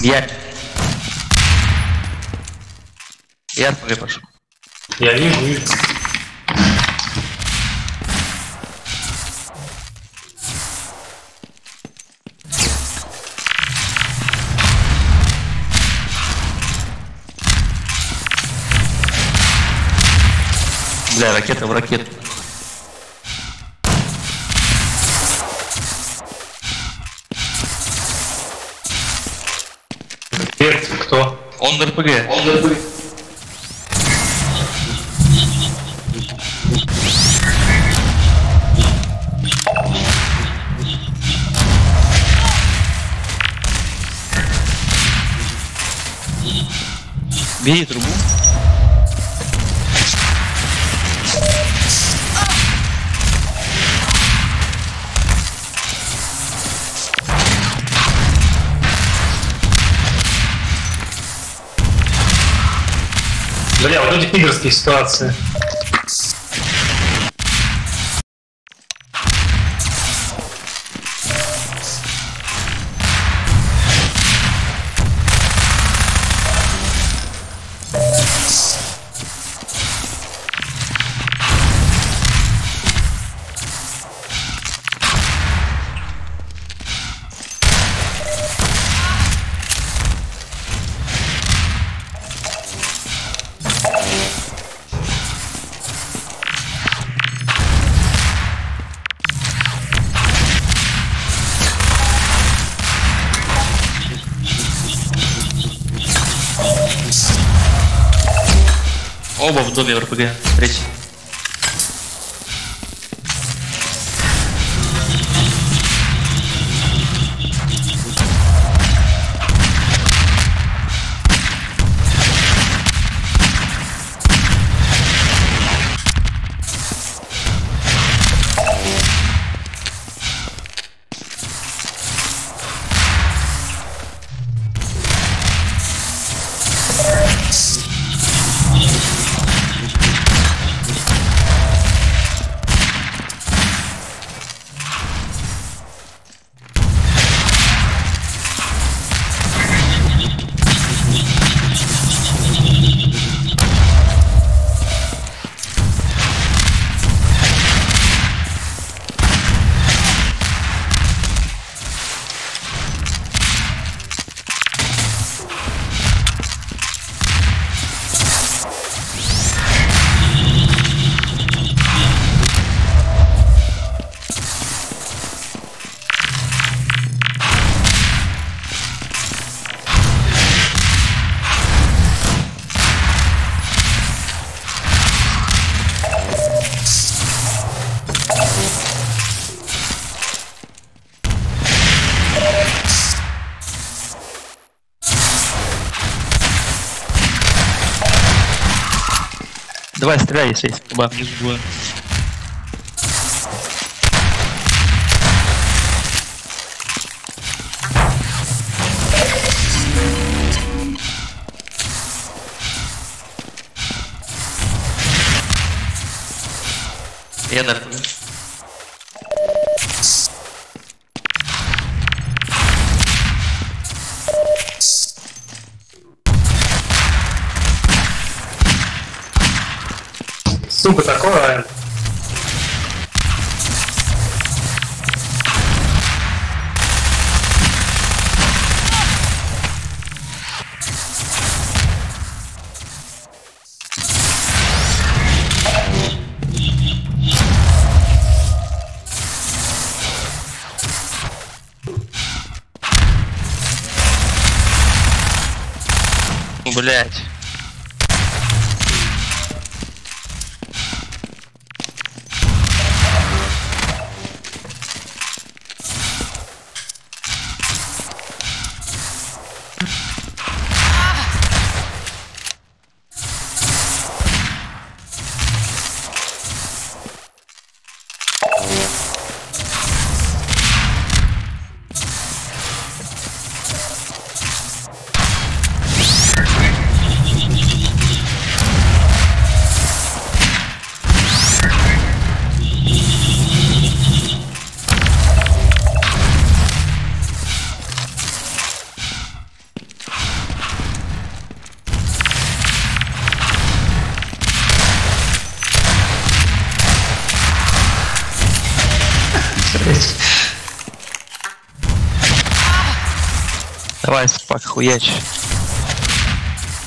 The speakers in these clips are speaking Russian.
Я. Я РПГ пошел. Я вижу, вижу. Бля, ракета в ракету. Перцы, кто? Он РПГ. Бери трубу. Пидорские ситуации. Оба в доме в РПГ. esse sai, O barulho voando. Pena. Сука, такое. Блять. Спак, хуяч.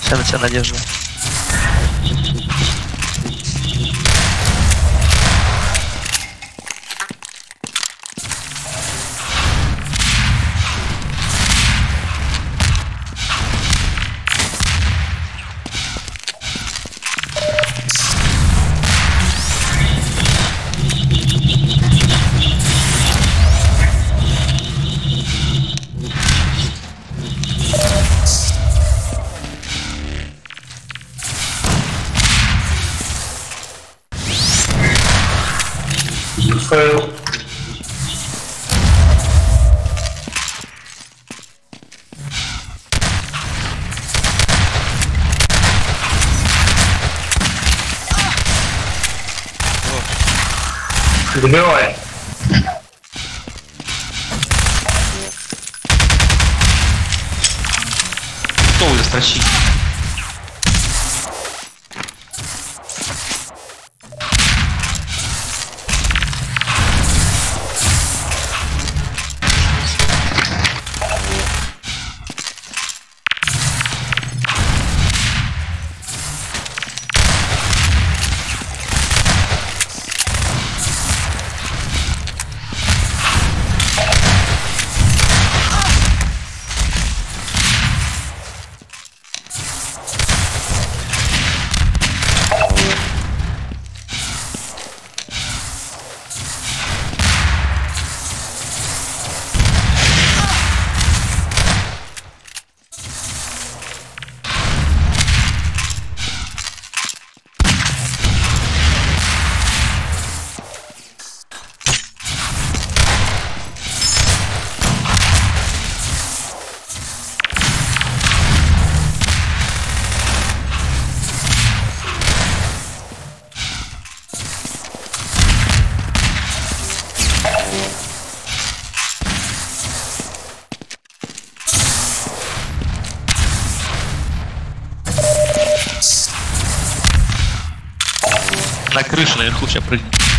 Вся на тебя надежда. Добивай. Кто вы застрочить? На крыше наверху сейчас прыгнет.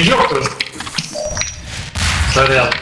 C'est dur. Ça a l'air.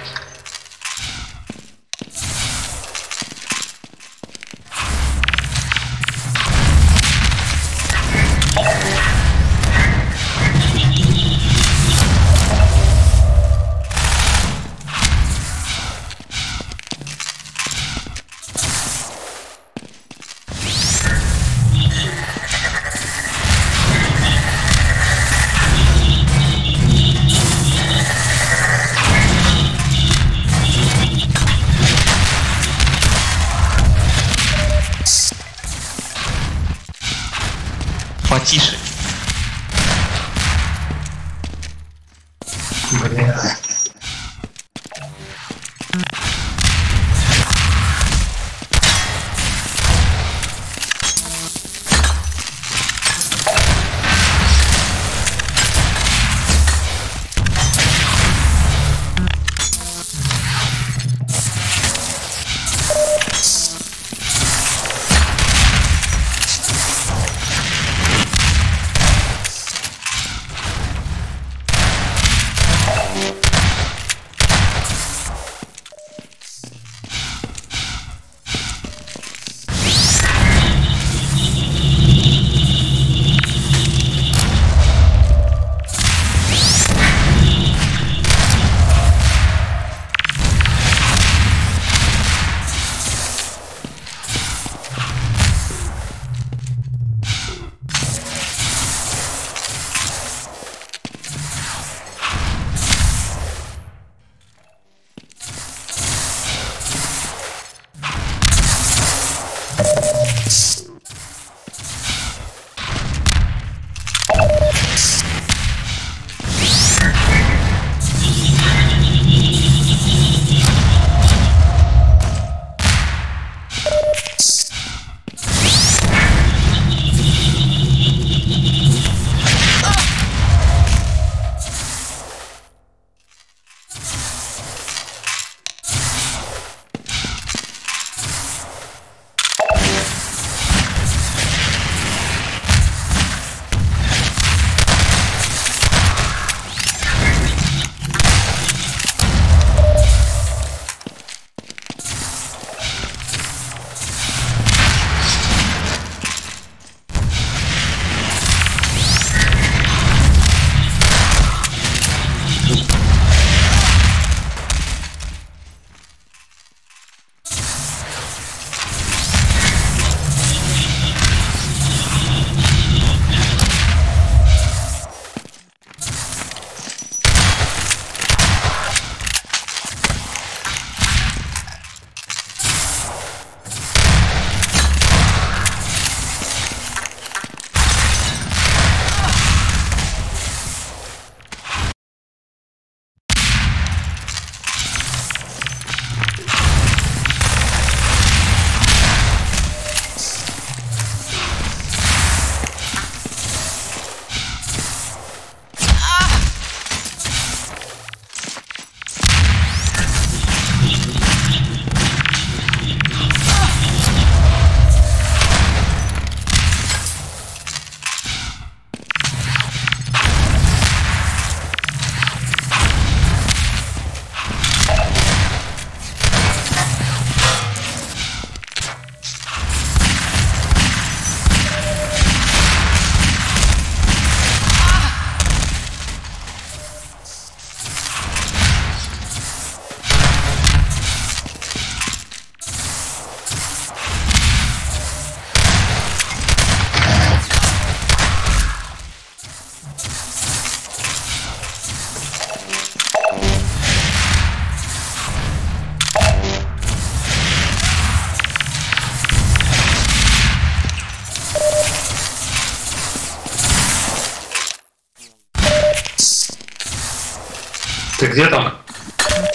Где там?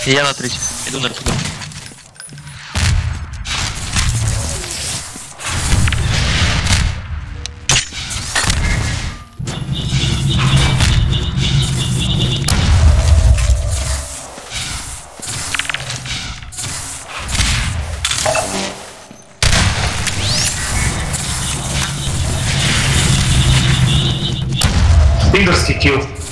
Я на третьем. Иду на РПГ. Пидорский килл.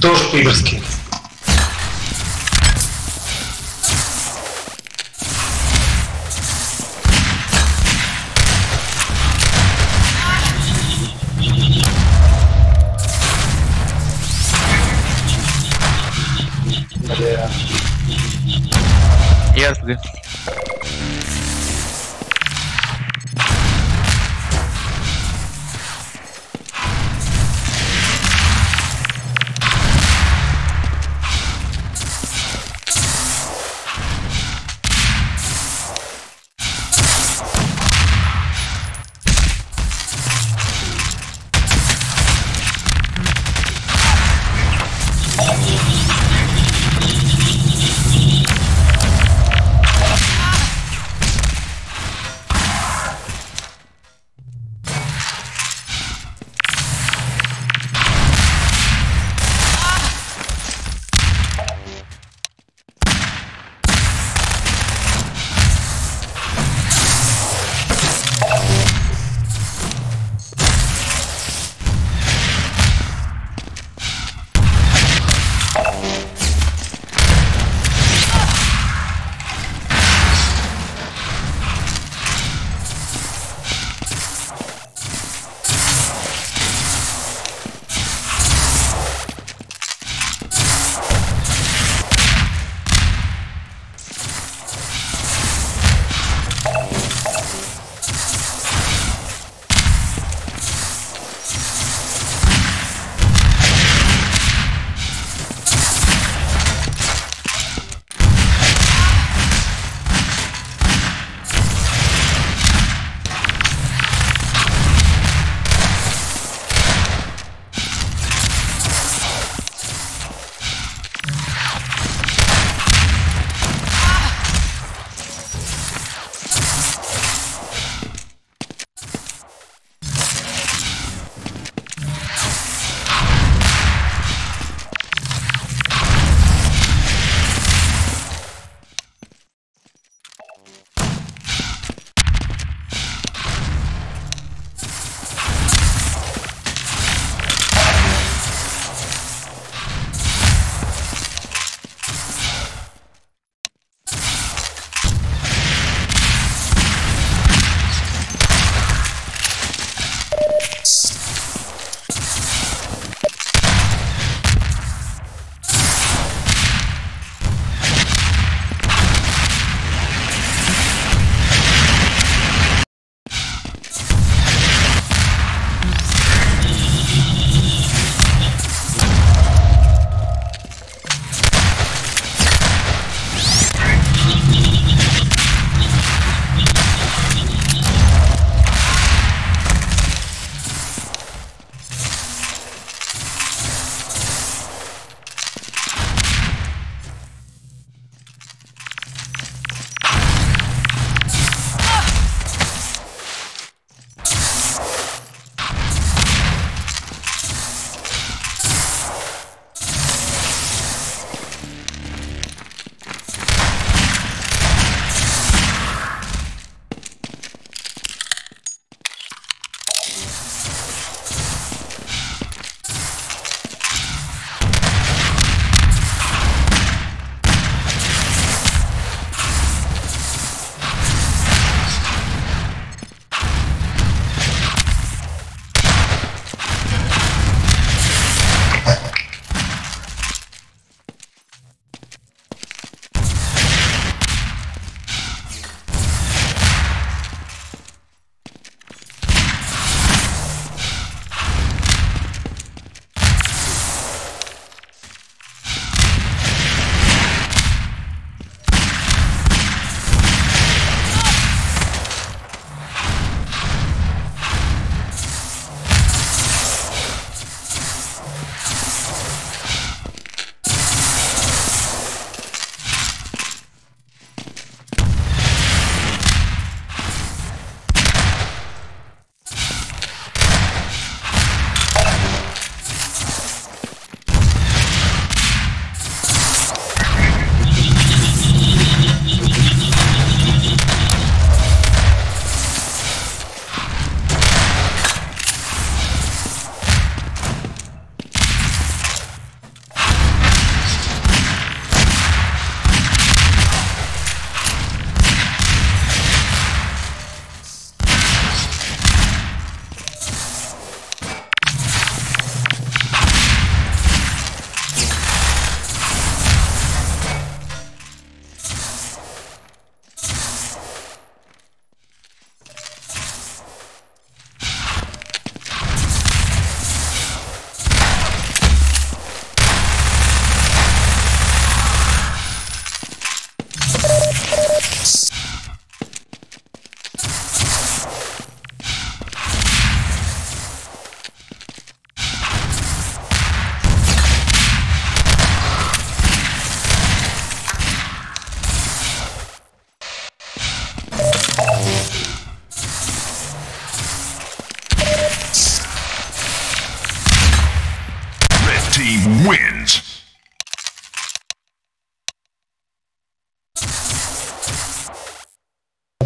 Тоже пидорский. Бля.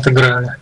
Отыграли.